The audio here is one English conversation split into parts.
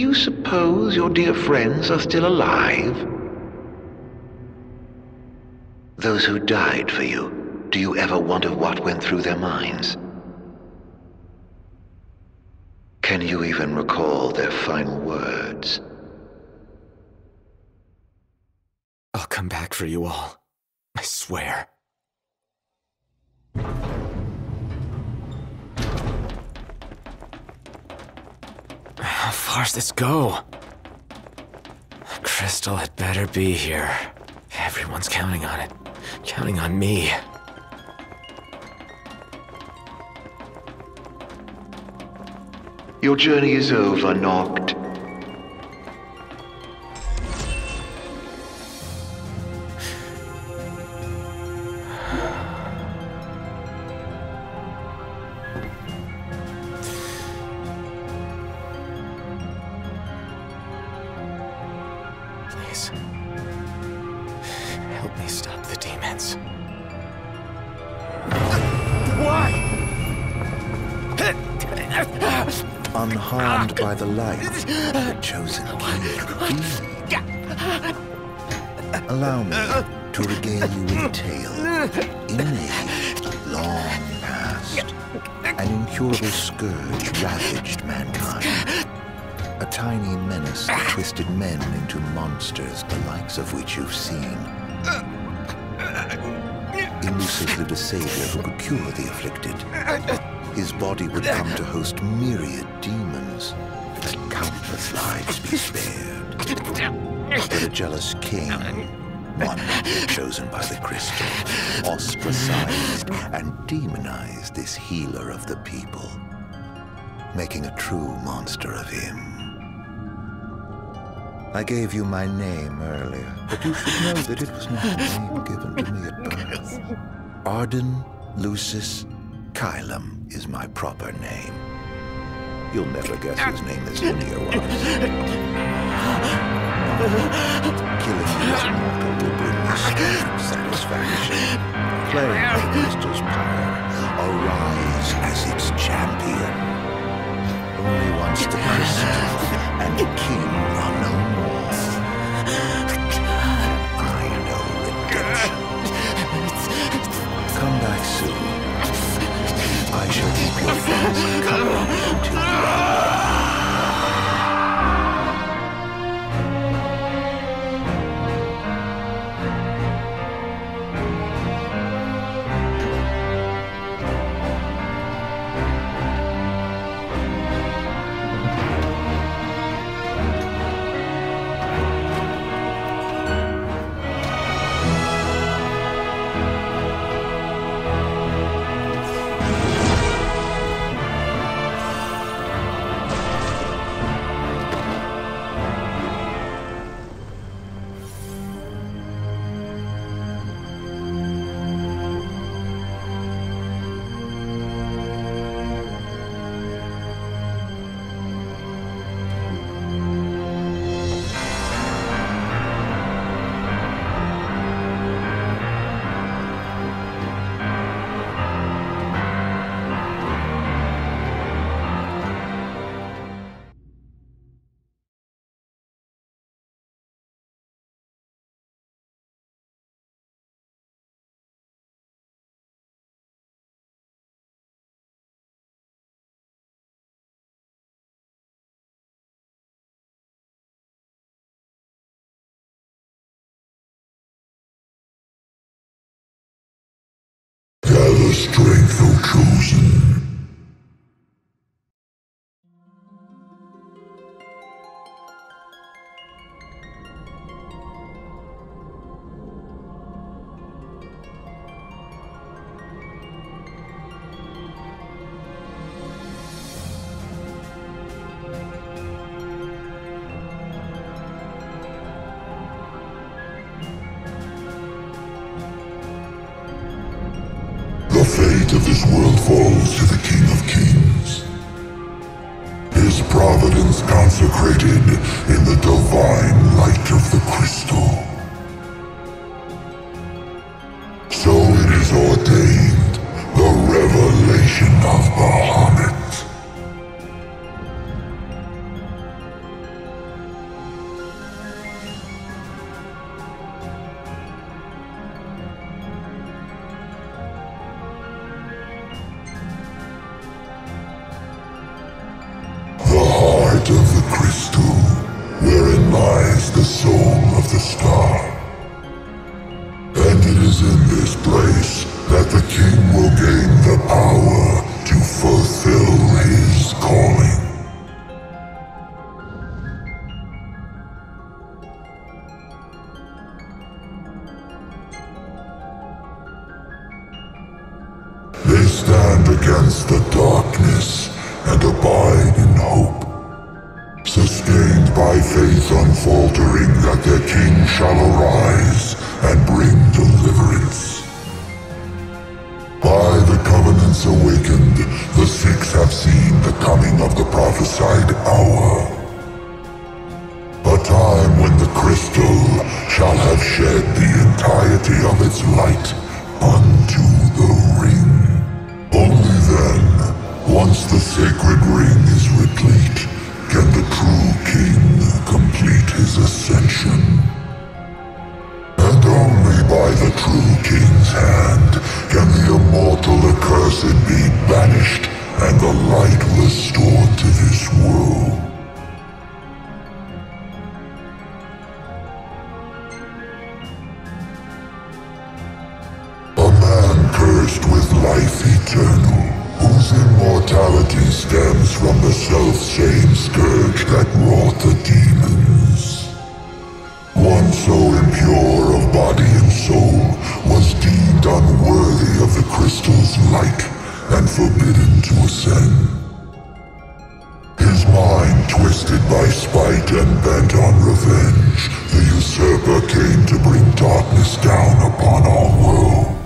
Do you suppose your dear friends are still alive? Those who died for you, do you ever wonder what went through their minds? Can you even recall their final words? I'll come back for you all. I swear. How far's this go? Crystal had better be here. Everyone's counting on it. Counting on me. Your journey is over, Noct. Help me stop the demons. Why? Unharmed by the light, the chosen king. Allow me to regale you with a tale. In an age long past, an incurable scourge ravaged mankind. A tiny menace that twisted men into monsters, the likes of which you've seen. Lived a savior who could cure the afflicted. His body would come to host myriad demons, and countless lives be spared. But a jealous king, one chosen by the crystal, ostracized and demonized this healer of the people, making a true monster of him. I gave you my name earlier, but you should know that it was not a name given to me. Ardyn Lucis Caelum is my proper name. You'll never guess ah. whose name this Linear was. Killing as mortal will bring me satisfaction. Playing the crystal's power, arise as its champion. Only once the crystal and the king shall keep fate of this world falls to the King of Kings. His providence consecrated in the divine light of the crystal. Heart of the crystal, wherein lies the soul of the star. And it is in this place that the king will gain the power to fulfill his calling. They stand against the darkness and abide in hope. Sustained by faith unfaltering that their king shall arise and bring deliverance. By the covenants awakened, the six have seen the coming of the prophesied hour. A time when the crystal shall have shed the entirety of its light unto the ring. Only then, once the sacred ring is replete, can the true king complete his ascension. And only by the true king's hand can the immortal accursed be banished and the light restored to this world. A man cursed with life eternal, whose immortality stems from the self-same scourge that wrought the demons. One so impure of body and soul was deemed unworthy of the crystal's light and forbidden to ascend. His mind twisted by spite and bent on revenge, the usurper came to bring darkness down upon our world.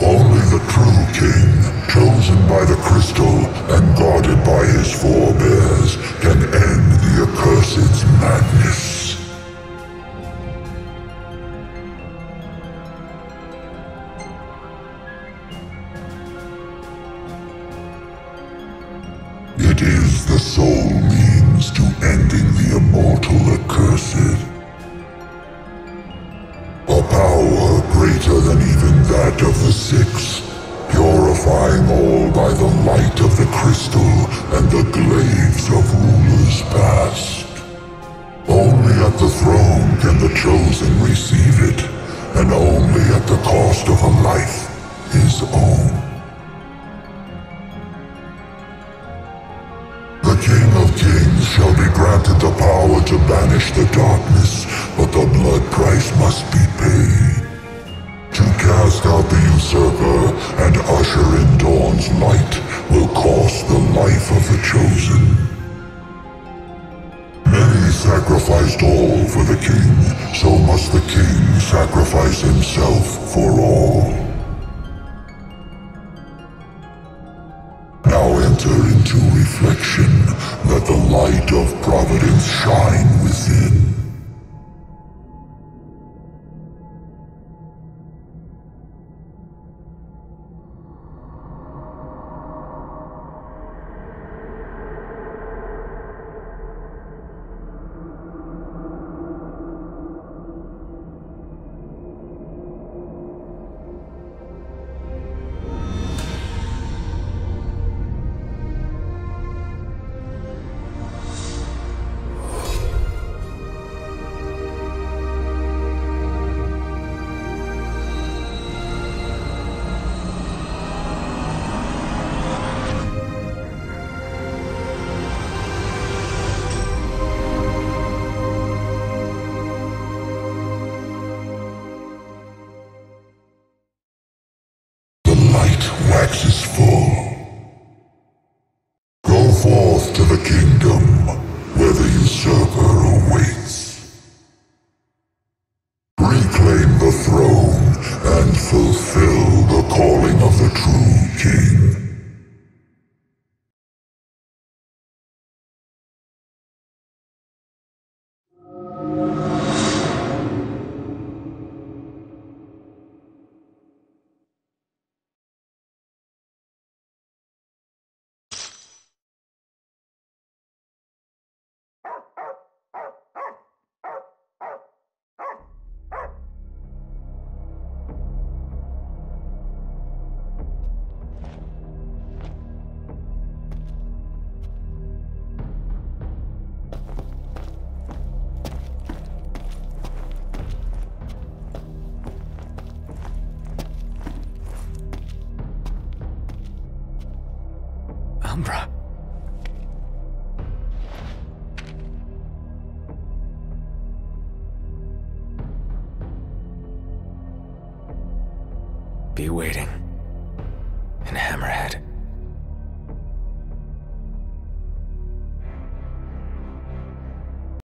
Only the true king, chosen by the crystal and guarded by his forebears, can end the accursed's madness. It is the sole means to ending the immortal accursed. That of the Six, purifying all by the light of the crystal and the glaives of rulers past. Only at the throne can the chosen receive it, and only at the cost of a life, his own. The King of Kings shall be granted the power to banish the darkness, but the blood price must be paid. To cast out the usurper and usher in dawn's light will cost the life of the chosen. Many sacrificed all for the king, so must the king sacrifice himself for all. waxes full. Umbra. Be waiting.